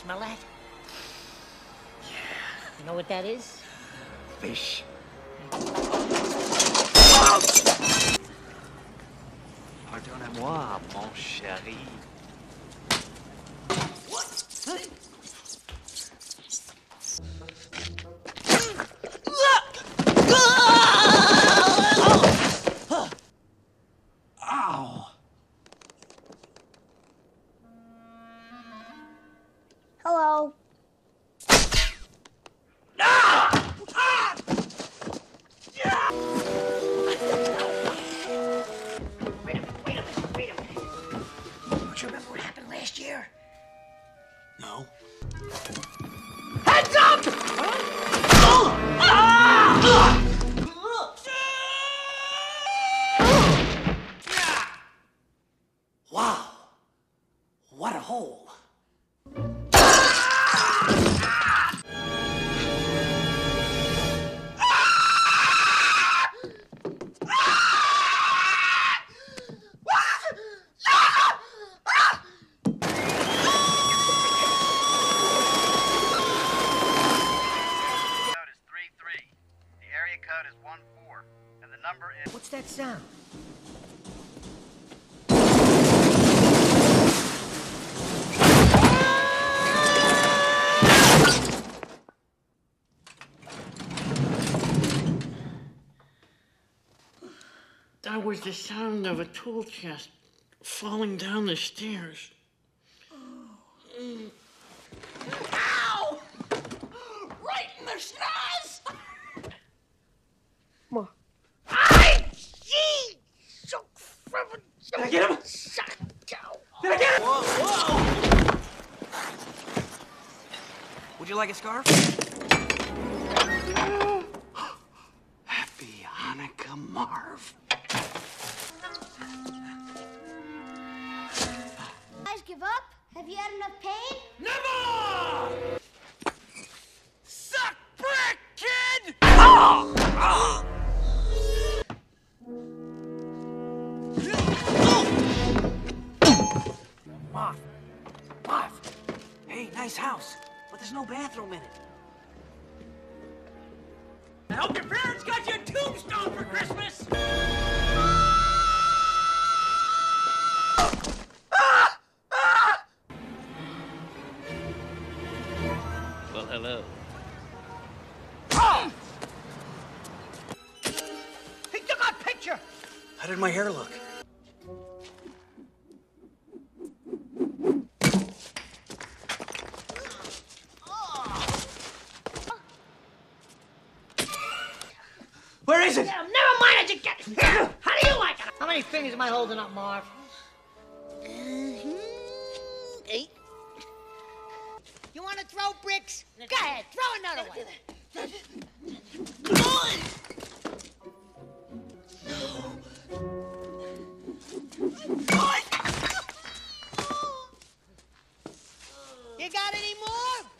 smell that? Yeah. You know what that is? Fish. Pardonnez-moi, mon chéri. Year? No. Heads up! Wow. Code is 1-4. And the number is... What's that sound? That was the sound of a tool chest falling down the stairs. Ow! Right in the schnoz! More. I see! So from Did I get him? Did I get him? Whoa, whoa! Would you like a scarf? Happy Hanukkah, Marv. Guys, give up? Have you had enough pain? Never! Marv. Marv. Hey, nice house. But there's no bathroom in it. I hope your parents got you a tombstone for Christmas! Well, hello. He took our picture! How did my hair look? Where is it? Never mind it, you get here! How do you like it? How many fingers am I holding up, Marv? Mm-hmm. Eight. You want to throw bricks? Go ahead, throw another one. You got any more?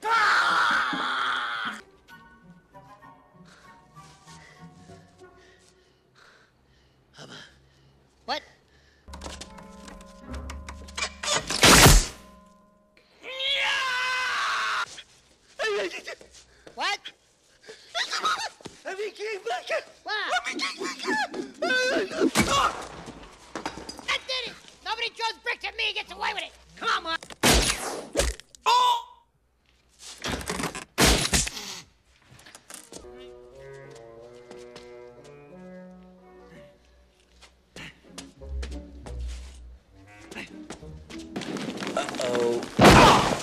What? What? Let me keep looking. What? Let me keep looking. That did it! Nobody throws bricks at me and gets away with it! Come on! Oh! Uh-oh.